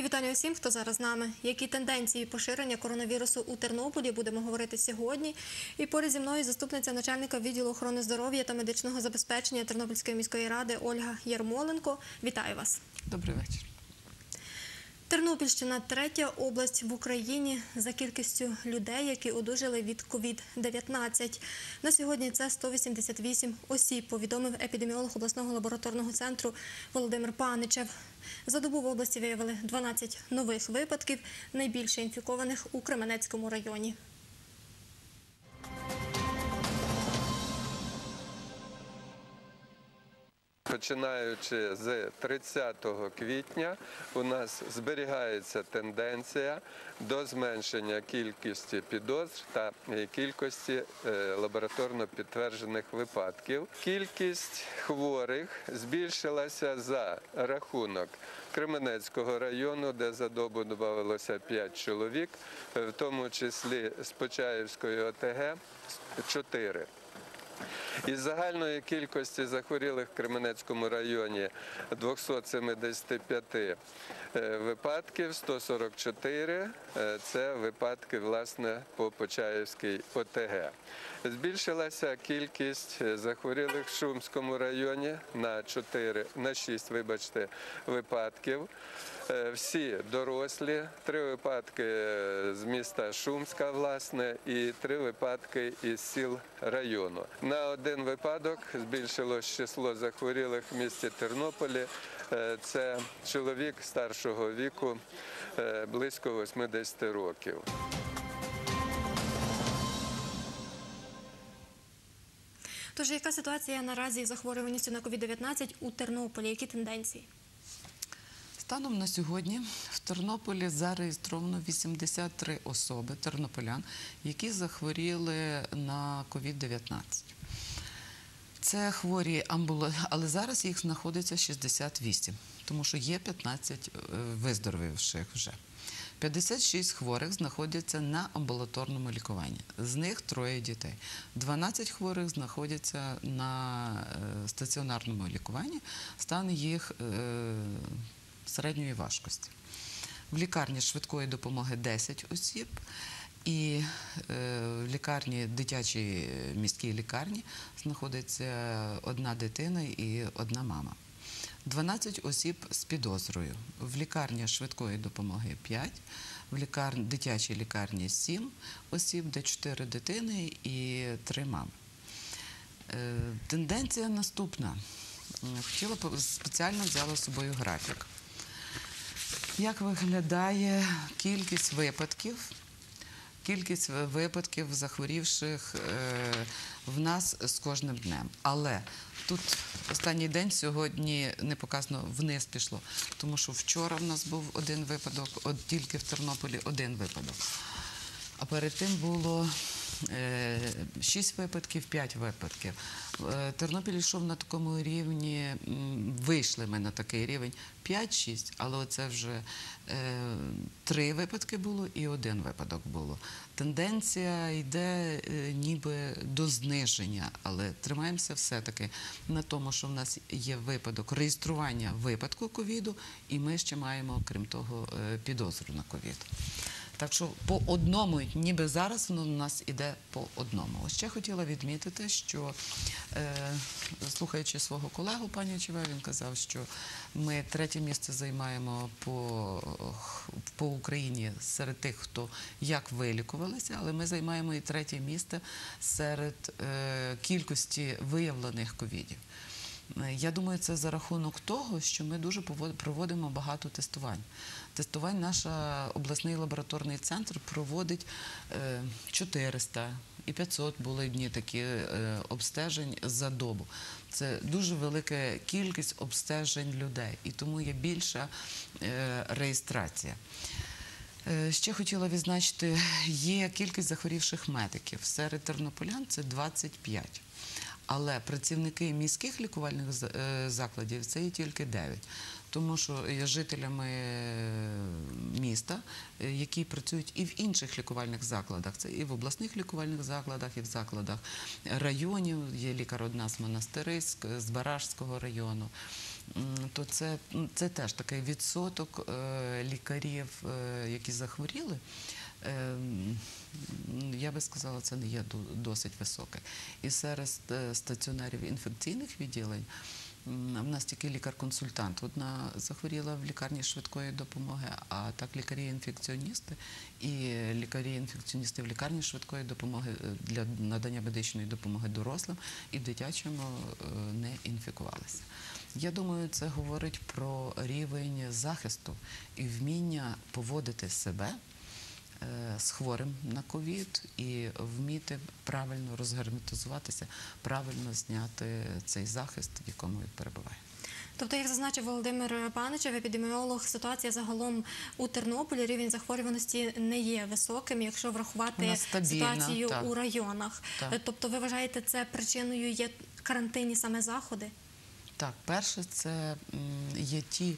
Мої вітання усім, хто зараз з нами. Які тенденції поширення коронавірусу у Тернополі будемо говорити сьогодні. І поряд зі мною заступниця начальника відділу охорони здоров'я та медичного забезпечення Тернопільської міської ради Ольга Ярмоленко. Вітаю вас. Добрий вечір. Тернопільщина третя область в Україні за кількістю людей, які одужали від COVID-19. На сьогодні це 188 осіб, повідомив епідеміолог обласного лабораторного центру Володимир Паничев. За добу в області виявили 12 нових випадків, найбільше інфікованих у Кременецькому районі. Починаючи з 30 квітня, у нас зберігається тенденція до зменшення кількості підозр та кількості е, лабораторно підтверджених випадків. Кількість хворих збільшилася за рахунок Кременецького району, де за добу додавалося 5 чоловік, в тому числі з Почаївської ОТГ 4. Із загальної кількості захворілих в Кременецькому районі 275 е, випадків, 144 е, це випадки власне по Почаївській ОТГ. Збільшилася кількість е, захворілих в Шумському районі на 4, на 6, вибачте, випадків. Е, Всі дорослі, три випадки е, з міста Шумська, власне, і три випадки із сіл району. На один випадок збільшилось число захворілих в місті Тернополі. Е, Це чоловік старшого віку, близько 80 років. Тож, яка ситуація наразі із захворюваністю на COVID-19 у Тернополі? Які тенденції? Станом на сьогодні в Тернополі зареєстровано 83 особи тернополян, які захворіли на COVID-19. Це хворі амбула... але зараз їх знаходиться 68, тому що є 15 е, виздоровівших вже. 56 хворих знаходяться на амбулаторному лікуванні. З них троє дітей. 12 хворих знаходяться на е, стаціонарному лікуванні. Стан їх е, середньої важкості. В лікарні швидкої допомоги 10 осіб. І е, в лікарні, дитячій е, міській лікарні, знаходиться одна дитина і одна мама. 12 осіб з підозрою. В лікарні швидкої допомоги 5, в лікарні, дитячій лікарні 7 осіб, де 4 дитини і 3 мами. Е, Тенденція наступна. Хотіла спеціально взяла з собою графік. Як виглядає кількість випадків? Кількість випадків захворівших е, в нас з кожним днем. Але тут останній день сьогодні не показано вниз пішло, тому що вчора в нас був один випадок, от тільки в Тернополі один випадок. А перед тим було 6 випадків, 5 випадків. Е, Тернопіль йшов на такому рівні, вийшли ми на такий рівень 5-6, але оце вже е, 3 випадки було і один випадок було. Тенденція йде е, ніби до зниження, але тримаємося все-таки на тому, що в нас є випадок реєстрування випадку ковіду, і ми ще маємо, крім того, е, підозру на ковід. Так що по одному, ніби зараз воно у нас іде по одному. Ось ще хотіла відмітити, що е, слухаючи свого колегу пані Чеве, він казав, що ми третє місце займаємо по, по Україні серед тих, хто як вилікувалися, але ми займаємо і третє місце серед е, кількості виявлених ковідів. Е, Я думаю, це за рахунок того, що ми дуже проводимо багато тестувань. Тестувань наш обласний лабораторний центр проводить е, 400 і 500 були дні такі е, обстежень за добу. Це дуже велика кількість обстежень людей, і тому є більша е, реєстрація. Е, Ще хотіла відзначити, є кількість захворівших медиків. Серед тернополян це 25. Але працівники міських лікувальних е, закладів це є тільки 9. Тому що є жителями е, міста, е, які працюють і в інших лікувальних закладах. Це і в обласних лікувальних закладах, і в закладах районів. Є лікар одна з Монастириськ, з Барашського району. то це, це теж такий відсоток лікарів, які захворіли. Я би сказала, це не є досить високе. І серед е, стаціонарів інфекційних відділень в нас тільки лікар-консультант. Одна захворіла в лікарні швидкої допомоги, а так лікарі-інфекціоністи і лікарі-інфекціоністи в лікарні швидкої допомоги е, для надання медичної допомоги дорослим і дитячому е, не інфікувалися. Я думаю, це говорить про рівень захисту і вміння поводити себе з хворим на ковід і вміти правильно розгерметизуватися, правильно зняти цей захист, в якому він перебуває. Тобто, як зазначив Володимир Паничев, епідеміолог, ситуація загалом у Тернополі, рівень захворюваності не є високим, якщо врахувати стабільна, ситуацію так. у районах. Так. Е, Тобто, ви вважаєте, це причиною є карантинні саме заходи? Так, перше, це є ті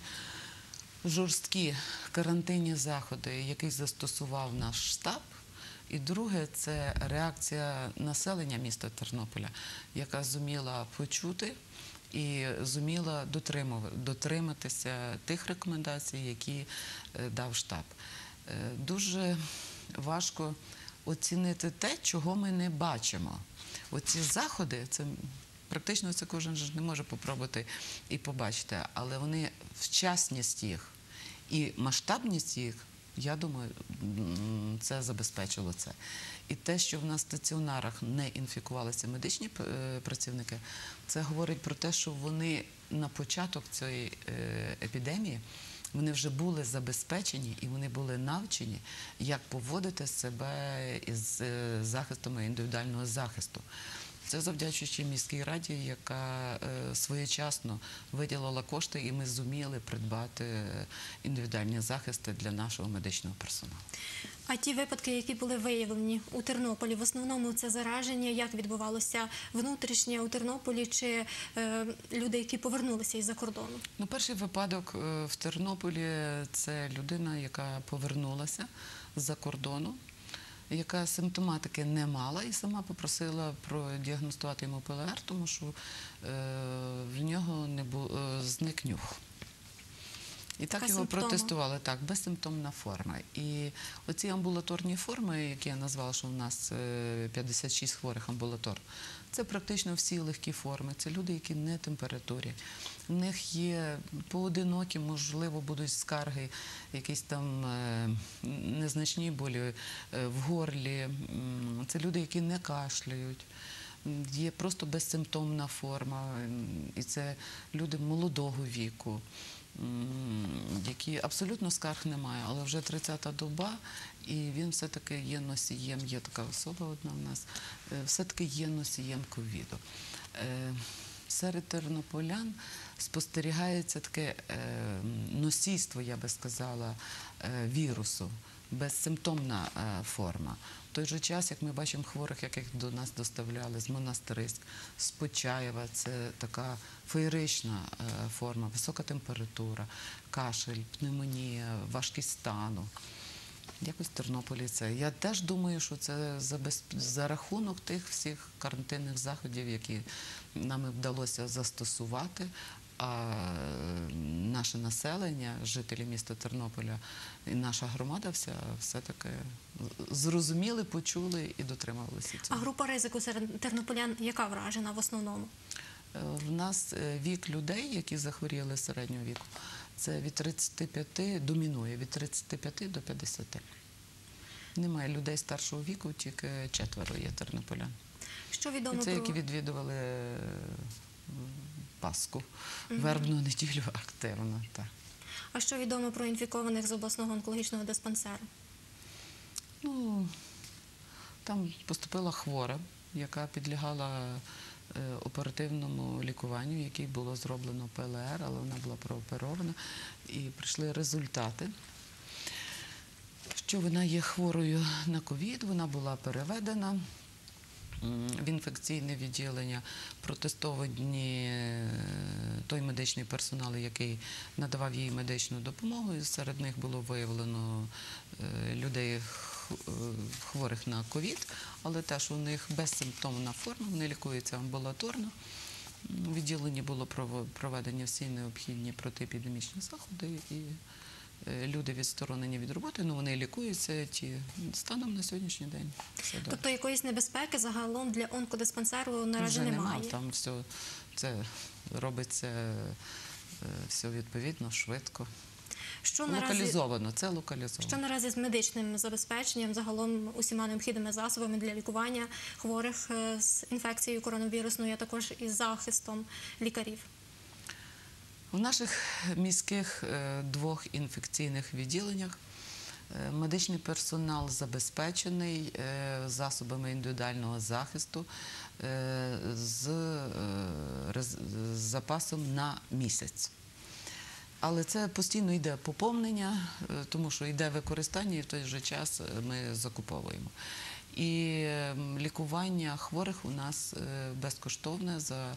жорсткі карантинні заходи, які застосував наш штаб. І друге, це реакція населення міста Тернополя, яка зуміла почути і зуміла дотриматися тих рекомендацій, які е, дав штаб. Е, Дуже важко оцінити те, чого ми не бачимо. Оці заходи, це практично це кожен ж не може попробувати і побачити, але вони вчасність їх і масштабність їх, я думаю, це забезпечило це. І те, що в нас в стаціонарах не інфікувалися медичні е, працівники, це говорить про те, що вони на початок цієї е, епідемії вони вже були забезпечені і вони були навчені, як поводити себе із е, захистом індивідуального захисту. Це завдячуючи міській раді, яка е, своєчасно виділила кошти, і ми зуміли придбати е, індивідуальні захисти для нашого медичного персоналу. А ті випадки, які були виявлені у Тернополі, в основному це зараження, як відбувалося внутрішнє у Тернополі, чи е, люди, які повернулися із-за кордону? Ну, перший випадок е, в Тернополі це людина, яка повернулася з-за кордону, яка симптоматики не мала і сама попросила продіагностувати йому ПЛР, тому що е, в нього не бу, е, зник нюх. І так його протестували, так, безсимптомна форма. І оці амбулаторні форми, які я назвала, що у нас е, 56 хворих амбулаторно, це практично всі легкі форми. Це люди, які не температурі. У них є поодинокі, можливо, будуть скарги, якісь там е, незначні болі е, в горлі. Це люди, які не кашляють. Є просто безсимптомна форма, і це люди молодого віку, які абсолютно скарг немає, але вже 30-та доба, і він все-таки є носієм, є така особа одна в нас, е, все-таки є носієм ковіду. Серед тернополян спостерігається таке е, носійство, я би сказала, е, вірусу, безсимптомна е, форма. В той же час, як ми бачимо хворих, яких до нас доставляли з Монастириськ, з Почаєва, це така феєрична форма, висока температура, кашель, пневмонія, важкість стану. Якось в Тернополі це. Я теж думаю, що це за, без... рахунок тих всіх карантинних заходів, які нам вдалося застосувати. А наше населення, жителі міста Тернополя і наша громада вся все-таки зрозуміли, почули і дотримувалися А група ризику серед тернополян яка вражена в основному? Е, В нас е, вік людей, які захворіли середнього віку, це від 35 домінує від 35 до 50. Немає людей старшого віку, тільки четверо є тернополян. Що відомо це про які відвідували е, Пасху, вербну неділю активно. Так. а що відомо про інфікованих з обласного онкологічного диспансеру? Ну, там поступила хвора, яка підлягала е, оперативному лікуванню, якій було зроблено ПЛР, але вона була прооперована, і прийшли результати. Що вона є хворою на ковід, вона була переведена в інфекційне відділення, протестовані е, той медичний персонал, який надавав їй медичну допомогу. Серед них було виявлено е, людей е, хворих на ковід, але теж у них безсимптомна форма, вони лікуються амбулаторно. В відділенні було проведені всі необхідні протиепідемічні заходи, і люди відсторонені від роботи, ну вони лікуються ті станом на сьогоднішній день. Все добре. Тобто якоїсь небезпеки загалом для онкодиспансеру наразі Вже немає. нема, там все це робиться е, все відповідно, швидко. Що наразі Локалізовано, це локалізовано. Що наразі з медичним забезпеченням, загалом усіма необхідними засобами для лікування хворих е, з інфекцією коронавірусною, а також із захистом лікарів? У наших міських е, двох інфекційних відділеннях е, медичний персонал забезпечений е, засобами індивідуального захисту з, запасом на місяць. Але це постійно йде поповнення, тому що йде використання, і в той же час ми закуповуємо. І лікування хворих у нас е, безкоштовне за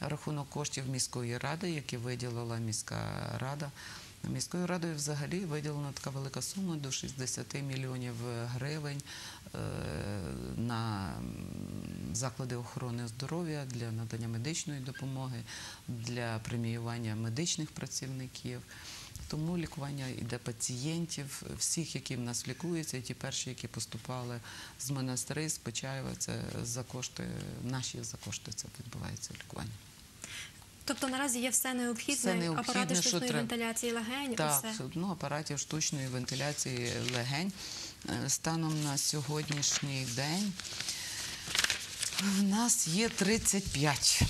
рахунок коштів міської ради, які виділила міська рада. Міською радою взагалі виділена така велика сума до 60 мільйонів гривень е, на заклади охорони здоров'я для надання медичної допомоги, для преміювання медичних працівників. Тому лікування йде пацієнтів, всіх, які в нас лікуються, і ті перші, які поступали з монастири, з Почаєва, це за кошти, наші за кошти це відбувається лікування. Тобто наразі є все необхідне, Все необхідне, апарати штучної треба. вентиляції легень, Так, усе. ну, апаратів штучної вентиляції легень. Е, Станом на сьогоднішній день в нас є 35.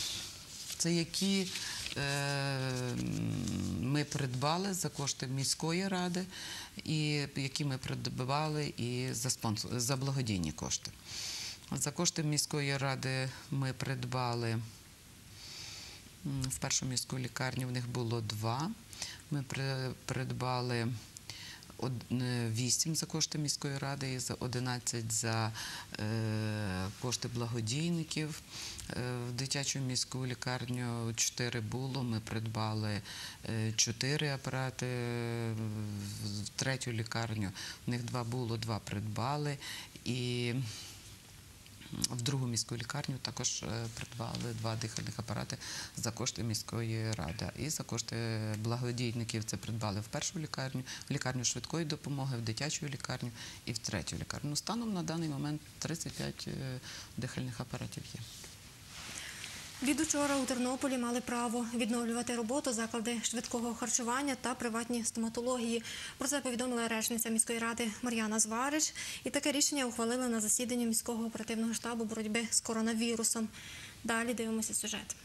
Це які ми придбали за кошти міської ради, які ми придбали і за, спонсор, за благодійні кошти. За кошти міської ради ми придбали В першу міську лікарню в них було два. Ми придбали од- е, вісім за кошти міської ради і за 11 за е, кошти благодійників. Е, В дитячу міську лікарню 4 було. Ми придбали е, чотири апарати. В третю лікарню в них два було, два придбали. І в другу міську лікарню також е, придбали два дихальних апарати за кошти міської ради. І за кошти благодійників це придбали в першу лікарню, в лікарню швидкої допомоги, в дитячу лікарню і в третю лікарню. Ну, Станом на даний момент 35 е, дихальних апаратів є. Від учора у Тернополі мали право відновлювати роботу заклади швидкого харчування та приватні стоматології. Про це повідомила речниця міської ради Мар'яна Зварич. І таке рішення ухвалили на засіданні міського оперативного штабу боротьби з коронавірусом. Далі дивимося сюжет.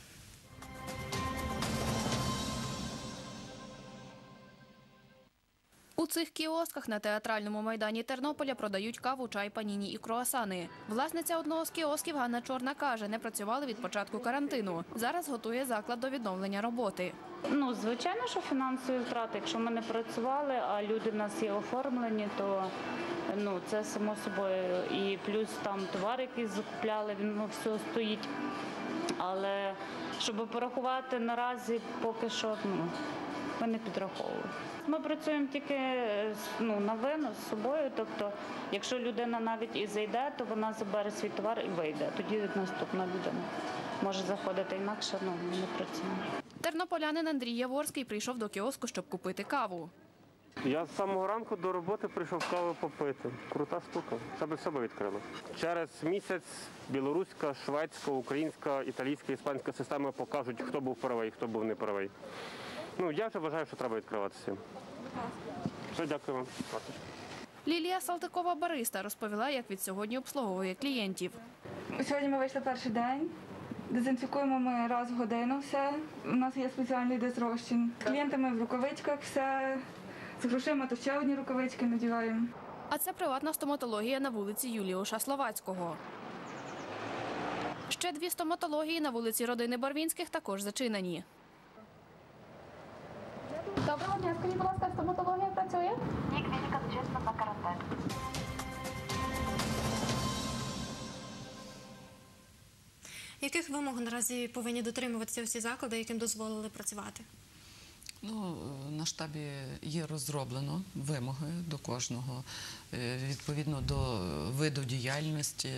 У цих кіосках на театральному майдані Тернополя продають каву, чай, паніні і круасани. Власниця одного з кіосків Ганна Чорна каже, не працювали від початку карантину. Зараз готує заклад до відновлення роботи. Ну, звичайно, що фінансові втрати. Якщо ми не працювали, а люди в нас є оформлені, то ну це само собою. І плюс там товар, який закупляли, він ну, все стоїть. Але щоб порахувати наразі, поки що ну, ми не підраховували. Ми працюємо тільки е, з- ну, на винос з собою. Тобто, якщо людина навіть і зайде, то вона забере свій товар і вийде. Тоді наступна людина може заходити інакше, ну ми не працюємо. Тернополянин Андрій Яворський прийшов до кіоску, щоб купити каву. Я з самого ранку до роботи прийшов каву попити. Крута штука. Себе себе відкрили. Через місяць білоруська, шведська, українська, італійська, іспанська системи покажуть, хто був правий, хто був не правий. Ну я вже вважаю, що треба відкриватися. Все, дякую вам. Лілія Салтикова бариста розповіла, як від сьогодні обслуговує клієнтів. Сьогодні ми вийшли перший день. Дезінфікуємо ми раз в годину все. У нас є спеціальний дезрозчин. Клієнтами в рукавичках все. З грошима то ще одні рукавички надіваємо. А це приватна стоматологія на вулиці Юліуша Словацького. Ще дві стоматології на вулиці родини Барвінських також зачинені. Доброго дня, скажіть, будь ласка, стоматологія працює? Ні, клініка чесно на карантин. Яких вимог наразі повинні дотримуватися усі заклади, яким дозволили працювати? Ну, на штабі є розроблено вимоги до кожного е, відповідно до виду діяльності,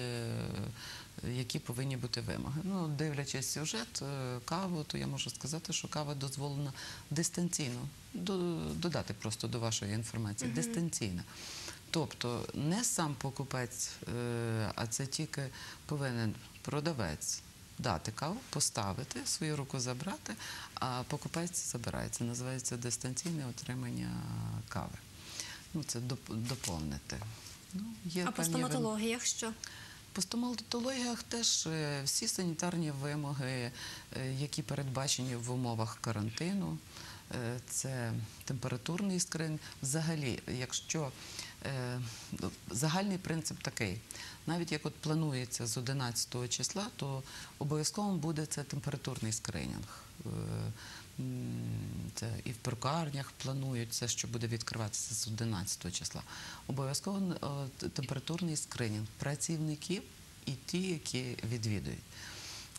які повинні бути вимоги. Ну, дивлячись сюжет, е, каву, то я можу сказати, що кава дозволена дистанційно. До- Додати просто до вашої інформації, дистанційно. Тобто не сам покупець, е, а це тільки повинен продавець дати каву, поставити, свою руку забрати, а покупець забирає. Це називається дистанційне отримання кави. Ну, це доп- доповнити. Ну, є А по стоматологіях що? По стоматологіях теж е, всі санітарні вимоги, е, які передбачені в умовах карантину, е, це температурний скрин. Взагалі, якщо ну, загальний принцип такий, навіть як от планується з 11 числа, то обов'язково буде це температурний скринінг. Це і в перукарнях планують це, що буде відкриватися з 11 числа. Обов'язково е, температурний скринінг працівників і ті, які відвідують.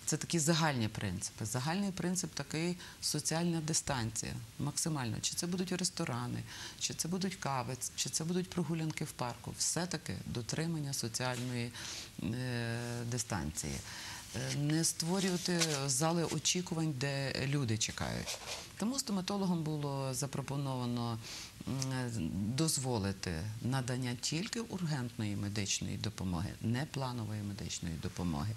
Це такі загальні принципи. Загальний принцип такий соціальна дистанція, максимально. Чи це будуть ресторани, чи це будуть кави, чи це будуть прогулянки в парку. Все-таки дотримання соціальної е, дистанції. Е, Не створювати зали очікувань, де люди чекають. Тому стоматологам було запропоновано дозволити надання тільки ургентної медичної допомоги, не планової медичної допомоги.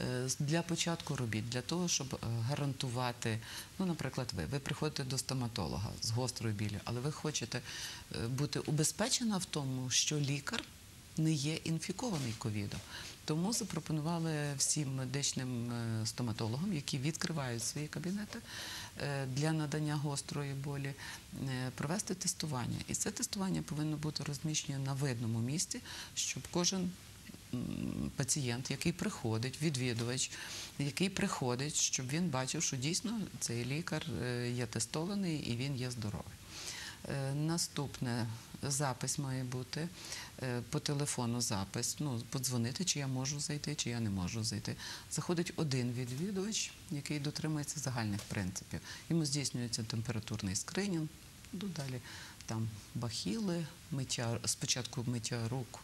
Е, Для початку робіт, для того, щоб е, гарантувати, ну, наприклад, ви, ви приходите до стоматолога з гострою біллю, але ви хочете бути убезпечена в тому, що лікар не є інфікований ковідом. Тому запропонували всім медичним е, стоматологам, які відкривають свої кабінети е, для надання гострої болі, е, провести тестування. І це тестування повинно бути розміщене на видному місці, щоб кожен пацієнт, який приходить, відвідувач, який приходить, щоб він бачив, що дійсно цей лікар є тестований і він є здоровий. Е, Наступне запис має бути е, по телефону запис. Ну, подзвонити, чи я можу зайти, чи я не можу зайти. Заходить один відвідувач, який дотримується загальних принципів. Йому здійснюється температурний скринінг, ну, далі там бахіли, миття, спочатку миття рук.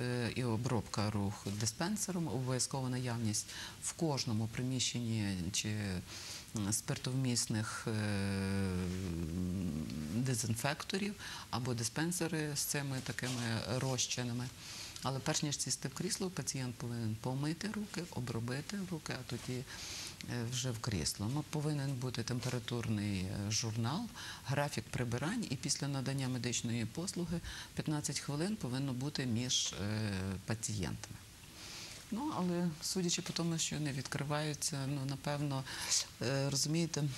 е, І обробка рук диспенсером, обов'язкова наявність в кожному приміщенні чи спиртовмісних е, дезінфекторів або диспенсери з цими такими розчинами. Але перш ніж сісти в крісло, пацієнт повинен помити руки, обробити руки, а тоді е, вже в крісло. Ну, повинен бути температурний е, журнал, графік прибирань, і після надання медичної послуги 15 хвилин повинно бути між пацієнтами. Ну, але судячи по тому, що не відкриваються, ну напевно, е, розумієте, е,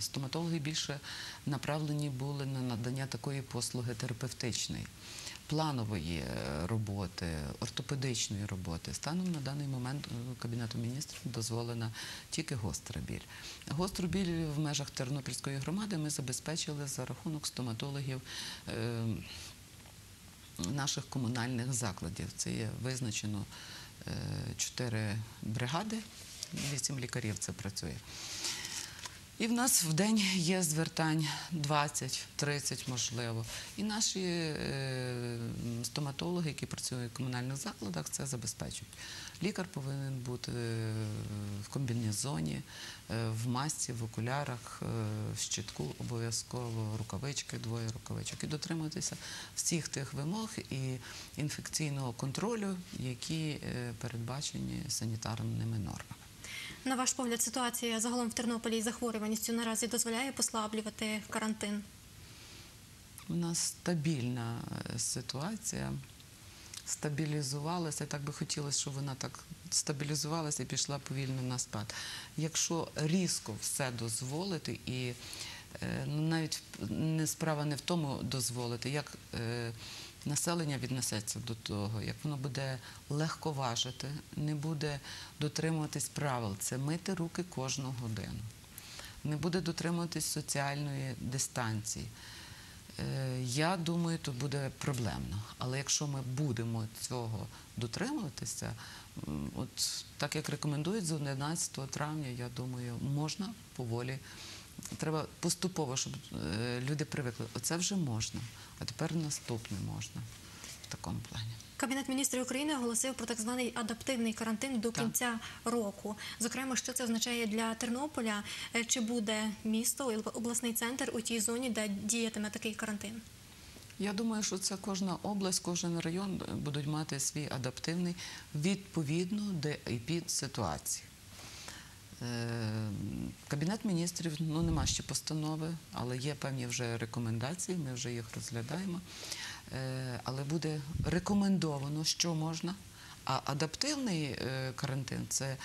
стоматологи більше направлені були на надання такої послуги терапевтичної, планової е, роботи, ортопедичної роботи. Станом на даний момент Кабінету міністрів дозволена тільки гостра біль. Гостру біль в межах Тернопільської громади ми забезпечили за рахунок стоматологів. Наших комунальних закладів. Це є визначено е, чотири бригади, вісім лікарів це працює. І в нас в день є звертань 20-30, можливо. І наші е, стоматологи, які працюють в комунальних закладах, це забезпечують. Лікар повинен бути е, в комбінезоні, е, в масці, в окулярах, е, в щитку обов'язково, рукавички, двоє рукавичок. І дотримуватися всіх тих вимог і інфекційного контролю, які передбачені санітарними нормами. На ваш погляд, ситуація загалом в Тернополі із захворюваністю наразі дозволяє послаблювати карантин? У нас стабільна е, ситуація, стабілізувалася. Так би хотілося, щоб вона так стабілізувалася і пішла повільно на спад. Якщо різко все дозволити, і е, ну, навіть не справа не в тому дозволити, як е, населення віднесеться до того, як воно буде легковажити, не буде дотримуватись правил, це мити руки кожну годину, не буде дотримуватись соціальної дистанції. Е, Я думаю, то буде проблемно. Але якщо ми будемо цього дотримуватися, от так як рекомендують з 11 травня, я думаю, можна поволі треба поступово, щоб е, люди привикли. Оце вже можна, а тепер наступне можна такому плані. Кабінет міністрів України оголосив про так званий адаптивний карантин до Так. кінця року. Зокрема, що це означає для Тернополя? Е, Чи буде місто, обласний центр у тій зоні, де діятиме такий карантин? Я думаю, що це кожна область, кожен район будуть мати свій адаптивний відповідно до епідситуації. Е, Кабінет міністрів ну нема ще постанови, але є певні вже рекомендації. Ми вже їх розглядаємо. Е, Але буде рекомендовано, що можна. А адаптивний е, карантин це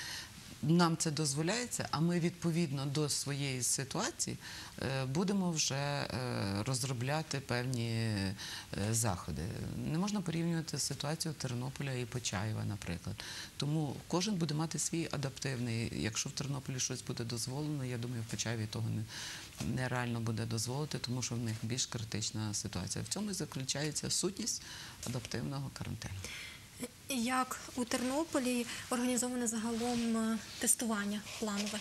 нам це дозволяється, а ми відповідно до своєї ситуації е, будемо вже розробляти певні заходи. Не можна порівнювати ситуацію Тернополя і Почаєва, наприклад. Тому кожен буде мати свій адаптивний. Якщо в Тернополі щось буде дозволено, я думаю, в Почаєві того не, нереально буде дозволити, тому що в них більш критична ситуація. В цьому і заключається сутність адаптивного карантину. Як у Тернополі організоване загалом е, тестування планове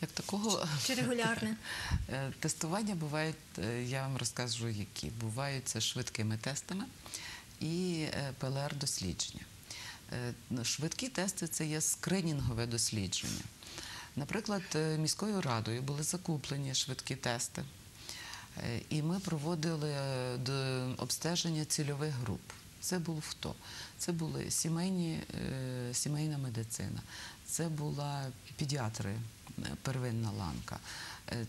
Як такого чи регулярне? Е, Тестування бувають, е, я вам розкажу, які. Бувають це швидкими тестами і ПЛР-дослідження. Швидкі тести це є скринінгове дослідження. Наприклад, е, міською радою були закуплені швидкі тести, Е, і ми проводили е, обстеження цільових груп. Це був хто? Це були сімейні, сімейна медицина, це була педіатри, первинна ланка,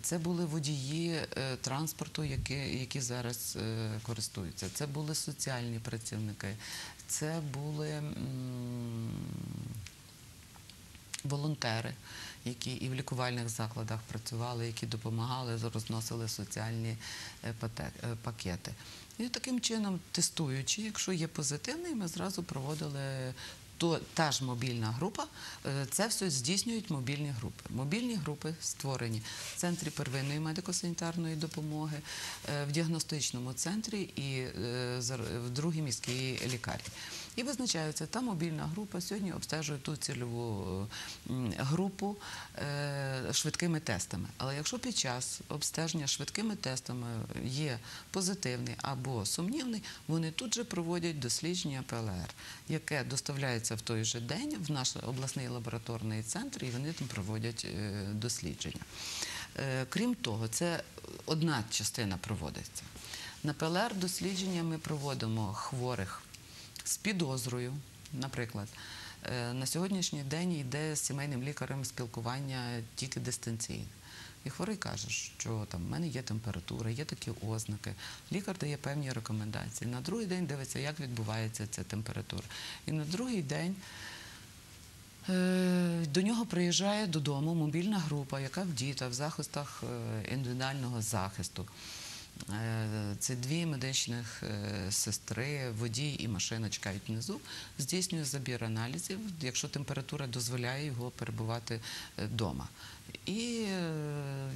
це були водії транспорту, які, які зараз користуються, це були соціальні працівники, це були. волонтери, які і в лікувальних закладах працювали, які допомагали, розносили соціальні е, е, пакети. І таким чином, тестуючи, якщо є позитивний, ми зразу проводили. То та ж мобільна група, е, це все здійснюють мобільні групи. Мобільні групи створені в центрі первинної медико-санітарної допомоги, в діагностичному центрі і в другій міській лікарні. І визначається та мобільна група сьогодні обстежує ту цільову е, групу е, швидкими тестами. Але якщо під час обстеження швидкими тестами є позитивний або сумнівний, вони тут же проводять дослідження ПЛР, яке доставляється в той же день в наш обласний лабораторний центр, і вони там проводять е, дослідження. Крім того, це одна частина проводиться. На ПЛР дослідження ми проводимо хворих з підозрою, наприклад. Е, На сьогоднішній день йде з сімейним лікарем спілкування тільки дистанційне. І хворий каже, що там в мене є температура, є такі ознаки. Лікар дає певні рекомендації. На другий день дивиться, як відбувається ця температура. І на другий день Е, До нього приїжджає додому мобільна група, яка вдіта в захистах е, індивідуального захисту. Е, Це дві медичних е, сестри, водій і машина чекають внизу, здійснює забір аналізів, якщо температура дозволяє його перебувати вдома. І е,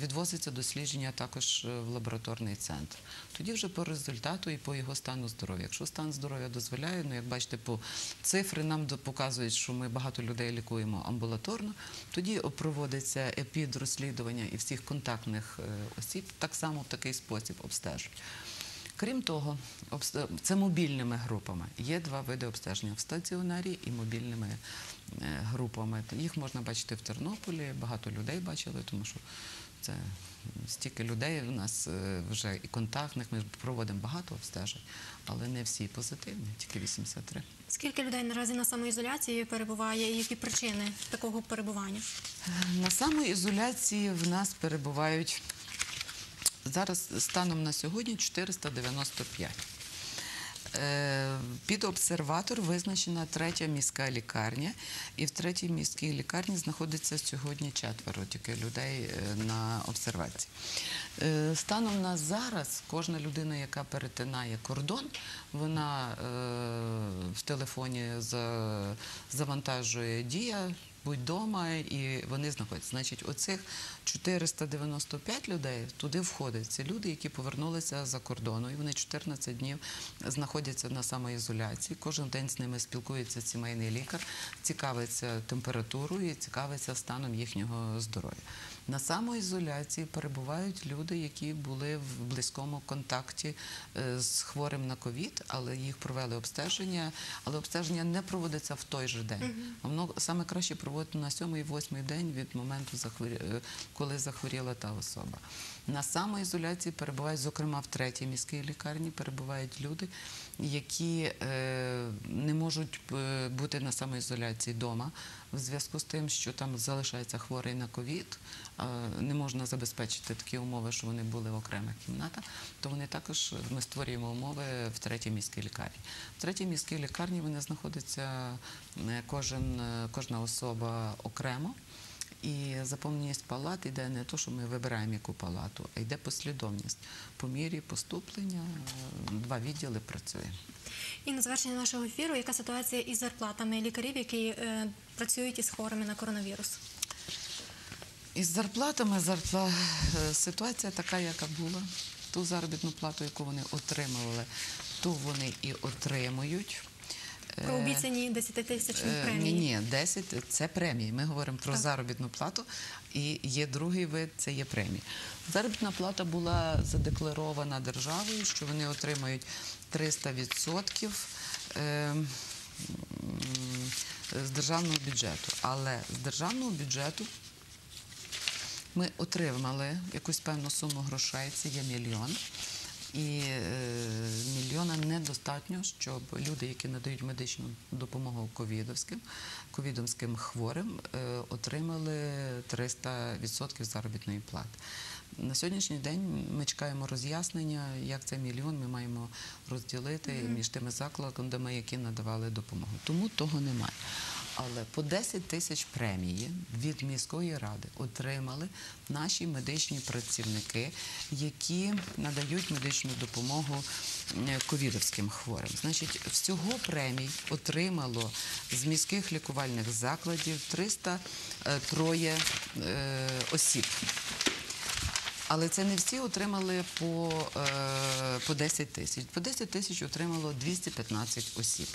відвозиться дослідження також е, в лабораторний центр. Тоді вже по результату і по його стану здоров'я. Якщо стан здоров'я дозволяє, ну як бачите, по цифри нам показують, що ми багато людей лікуємо амбулаторно. Тоді проводиться епідрозслідування і всіх контактних е, осіб так само в такий спосіб обстежують. Крім того, це мобільними групами. Є два види обстеження в стаціонарі і мобільними групами. Їх можна бачити в Тернополі, багато людей бачили, тому що це стільки людей у нас е, вже і контактних. Ми проводимо багато обстежень, але не всі позитивні, тільки 83. Скільки людей наразі на самоізоляції перебуває і які причини такого перебування? На самоізоляції в нас перебувають зараз станом на сьогодні 495. Е, Під обсерватор визначена третя міська лікарня, і в третій міській лікарні знаходиться сьогодні четверо тільки людей е, на обсервації. Е, Станом на зараз кожна людина, яка перетинає кордон, вона в телефоні завантажує дія. Будь вдома, і вони знаходяться. Значить, оцих 495 людей туди входять. Це люди, які повернулися за кордону, і вони 14 днів знаходяться на самоізоляції. Кожен день з ними спілкується сімейний лікар, цікавиться температурою і цікавиться станом їхнього здоров'я. На самоізоляції перебувають люди, які були в близькому контакті е, з хворим на ковід, але їх провели обстеження, але обстеження не проводиться в той же день. Воно саме краще проводити на сьомий, восьмий день від моменту, е, коли захворіла та особа. На самоізоляції перебувають, зокрема в третій міській лікарні, перебувають люди, які е, не можуть е, бути на самоізоляції вдома в зв'язку з тим, що там залишається хворий на ковід, е, не можна забезпечити такі умови, що вони були в окремих кімнатах, то вони також ми створюємо умови в третій міській лікарні. В третій міській лікарні вони знаходяться кожен, кожна особа окремо. І заповненість палат йде не то, що ми вибираємо яку палату, а йде послідовність. По мірі поступлення е, два відділи працює. І на завершення нашого ефіру, яка ситуація із зарплатами лікарів, які е, працюють із хворими на коронавірус? Із зарплатами зарпла... е, ситуація така, яка була. Ту заробітну плату, яку вони отримували, ту вони і отримують. Про Е, обіцяні 10 тисячні Е, премії. Ні, ні, 10 – це премії. Ми говоримо про Так. заробітну плату, і є другий вид це є премії. Заробітна плата була задекларована державою, що вони отримають 300% е, з державного бюджету. Але з державного бюджету ми отримали якусь певну суму грошей, це є мільйон. І е, мільйона недостатньо, щоб люди, які надають медичну допомогу ковідовським, ковідомським хворим, е, отримали 300% заробітної плати. На сьогоднішній день ми чекаємо роз'яснення, як цей мільйон ми маємо розділити між тими закладами, які надавали допомогу. Тому того немає. Але по 10 тисяч премії від міської ради отримали наші медичні працівники, які надають медичну допомогу е, ковідовським хворим. Значить, всього премій отримало з міських лікувальних закладів 303 е, осіб. Але це не всі отримали по, е, по 10 тисяч. По 10 тисяч отримало 215 осіб.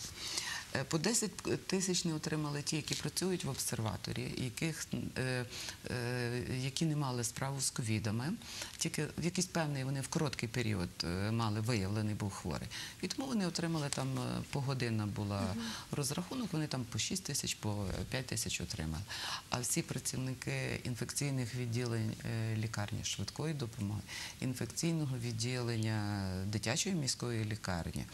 Е, По 10 тисяч не отримали ті, які працюють в обсерваторі, яких, е, е, які не мали справу з ковідами. Тільки в якийсь певний вони в короткий період мали виявлений був хворий. І тому вони отримали там погодинна була розрахунок, вони там по 6 тисяч, по 5 тисяч отримали. А всі працівники інфекційних відділень е, лікарні швидкої допомоги, інфекційного відділення дитячої міської лікарні.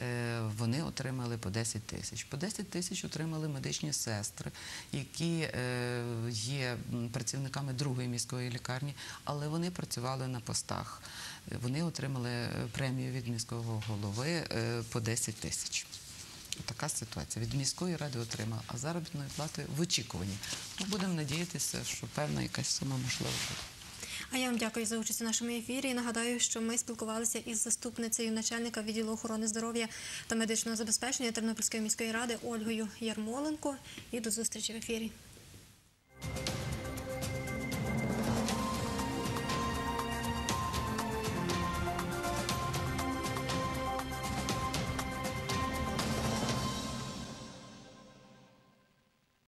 Е, Вони отримали по 10 тисяч. По 10 тисяч отримали медичні сестри, які е, є працівниками другої міської лікарні, але вони працювали на постах. Вони отримали е, премію від міського голови по 10 тисяч. Така ситуація. Від міської ради отримала, а заробітної плати в очікуванні. Будемо надіятися, що певна якась сума можливо буде. А я вам дякую за участь у нашому ефірі. І нагадаю, що ми спілкувалися із заступницею начальника відділу охорони здоров'я та медичного забезпечення Тернопільської міської ради Ольгою Ярмоленко. І до зустрічі в ефірі.